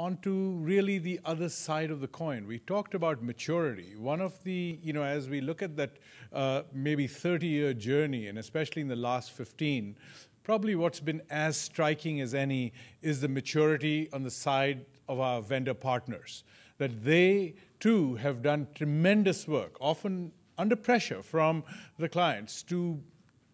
onto really the other side of the coin. We talked about maturity. One of the, you know, as we look at that uh, maybe 30 year journey, and especially in the last 15, probably what's been as striking as any is the maturity on the side of our vendor partners. That they too have done tremendous work, often under pressure from the clients, to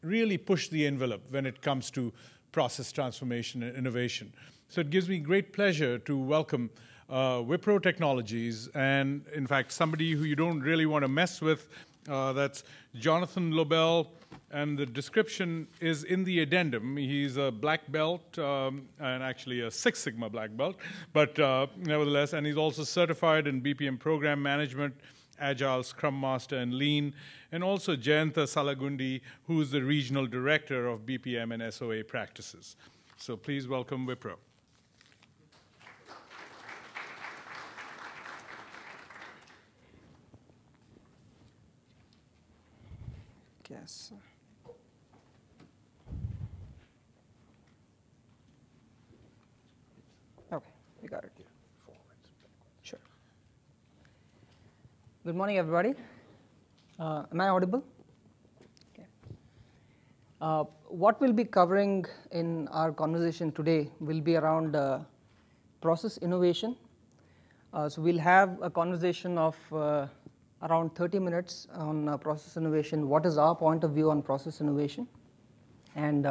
really push the envelope when it comes to process transformation and innovation. So it gives me great pleasure to welcome uh, Wipro Technologies, and in fact, somebody who you don't really want to mess with. Uh, that's Jonathan Lobel, and the description is in the addendum. He's a black belt, um, and actually a Six Sigma black belt, but uh, nevertheless, and he's also certified in BPM program management, Agile, Scrum Master, and Lean, and also Jayantha Salagundi, who's the regional director of BPM and SOA practices. So please welcome Wipro. Yes. Okay, we got it. Good morning, everybody. Uh, am I audible? Okay. Uh, what we'll be covering in our conversation today will be around uh, process innovation. Uh, so we'll have a conversation of uh, around 30 minutes on uh, process innovation. What is our point of view on process innovation? And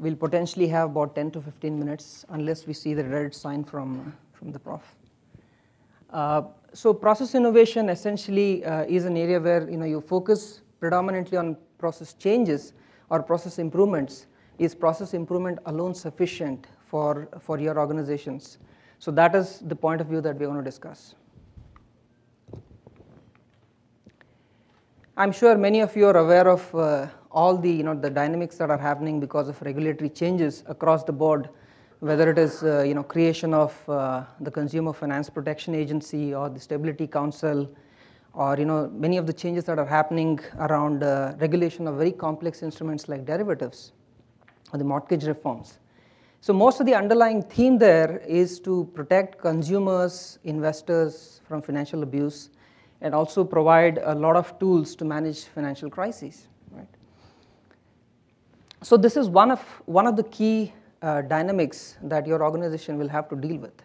we'll potentially have about 10 to 15 minutes unless we see the red sign from, from the prof. Uh, so process innovation essentially uh, is an area where you know you focus predominantly on process changes or process improvements. Is process improvement alone sufficient for, for your organizations? So that is the point of view that we're going to discuss. I'm sure many of you are aware of uh, all the you know the dynamics that are happening because of regulatory changes across the board, whether it is uh, you know creation of uh, the Consumer Finance Protection Agency or the Stability Council, or you know many of the changes that are happening around uh, regulation of very complex instruments like derivatives, or the mortgage reforms. So most of the underlying theme there is to protect consumers, investors from financial abuse and also provide a lot of tools to manage financial crises. Right? So this is one of, one of the key uh, dynamics that your organization will have to deal with.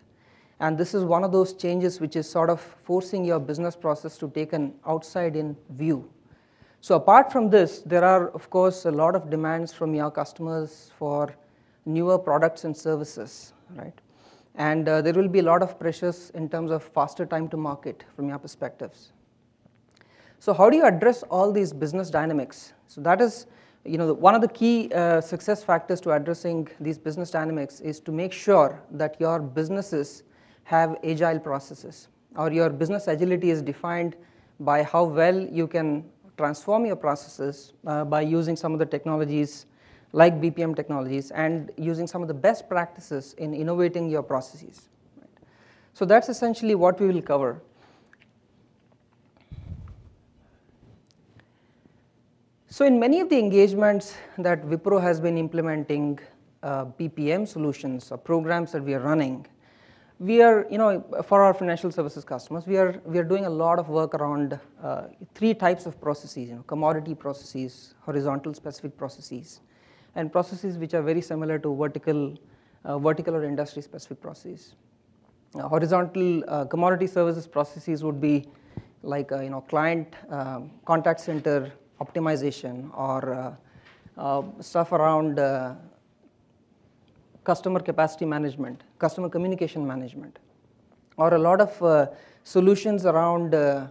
And this is one of those changes which is sort of forcing your business process to take an outside-in view. So apart from this, there are, of course, a lot of demands from your customers for newer products and services, right? And uh, there will be a lot of pressures in terms of faster time to market from your perspectives. So how do you address all these business dynamics? So that is, you know, one of the key uh, success factors to addressing these business dynamics is to make sure that your businesses have agile processes or your business agility is defined by how well you can transform your processes uh, by using some of the technologies like BPM technologies and using some of the best practices in innovating your processes. So that's essentially what we will cover. So in many of the engagements that Wipro has been implementing uh, BPM solutions or programs that we are running, we are, you know, for our financial services customers, we are, we are doing a lot of work around uh, three types of processes, you know, commodity processes, horizontal specific processes, and processes which are very similar to vertical, uh, vertical or industry specific processes. Uh, horizontal uh, commodity services processes would be like uh, you know client contact center optimization or uh, stuff around customer capacity management, customer communication management, or a lot of solutions around uh,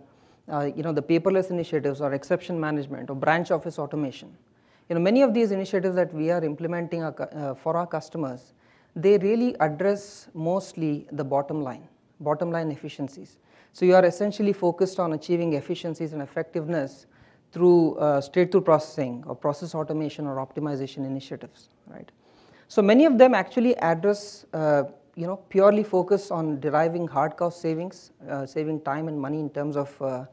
you know, the paperless initiatives or exception management or branch office automation you know, many of these initiatives that we are implementing uh, for our customers, they really address mostly the bottom line, bottom line efficiencies. So you are essentially focused on achieving efficiencies and effectiveness through uh, straight-through processing or process automation or optimization initiatives, right? So many of them actually address, uh, you know, purely focus on deriving hard cost savings, uh, saving time and money in terms of uh,